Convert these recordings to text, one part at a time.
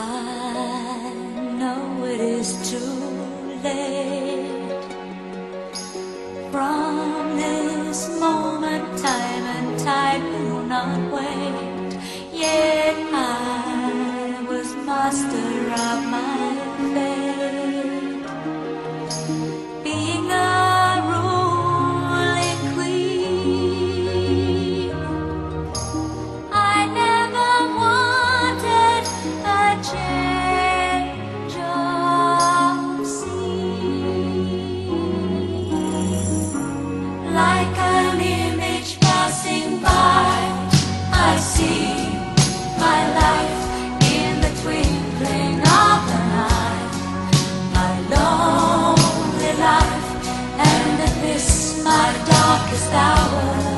I know it is too late. From this moment, time and tide will not wait. Yet I was master of my fate. darkest hour.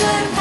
good.